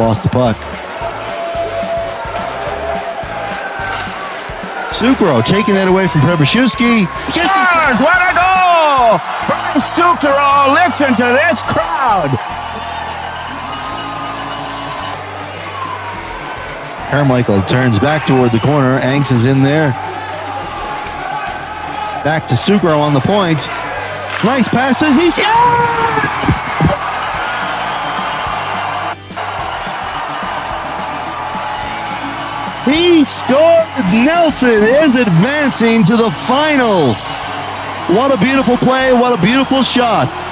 Lost the puck. Sookro taking that away from Prepashewski. Scores! What a goal! From Sookro, listen to this crowd. Carmichael turns back toward the corner. Anks is in there. Back to Sookro on the point. Nice passes. He scores! He scored. Nelson is advancing to the finals. What a beautiful play. What a beautiful shot.